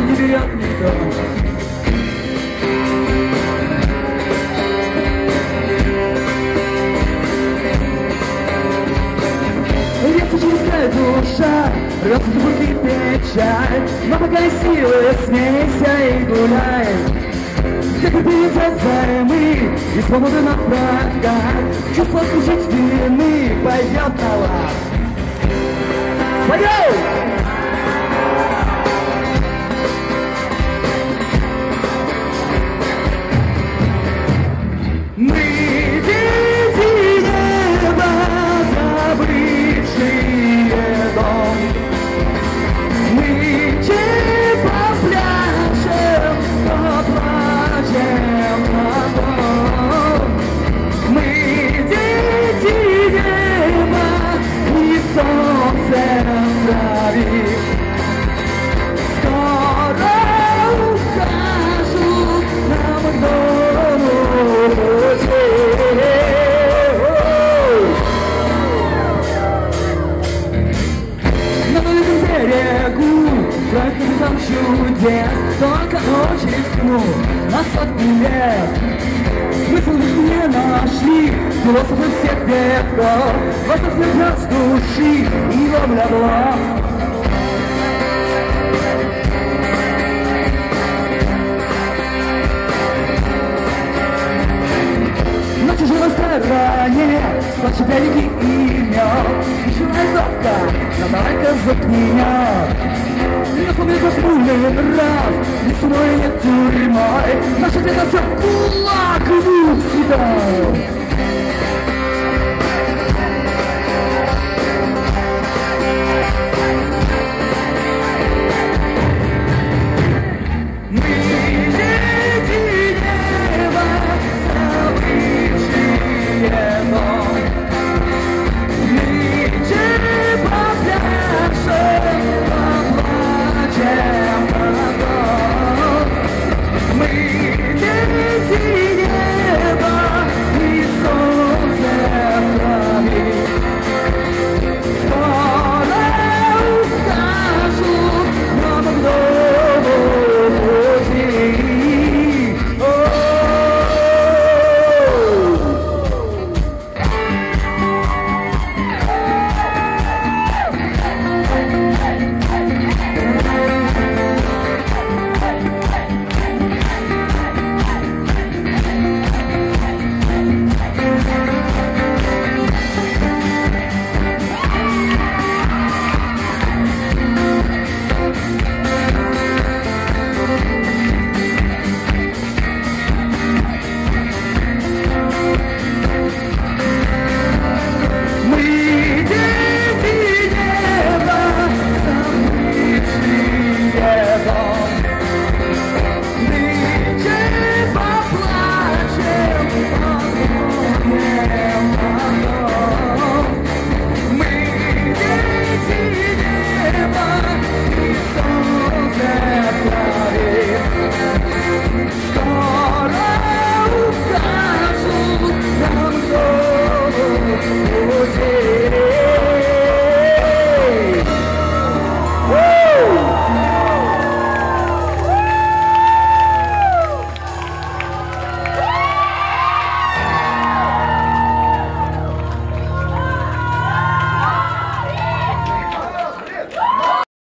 не берет край душа, рвется за руки печаль Но пока силы, смейся и гуляй Где ты займы и свободы на прокат Чувство служить вины пойдет на лад Поем! Только очень тьму На сотни лет. Смысл не нашли Философы всех веков Просто смерть с души И вам лягло На чужой стороне Слышь береги имя Ничего завтра Надо заткнет Не смотри заштулен раз Ни ни тюрьмой Наша где-то все кулак двух судов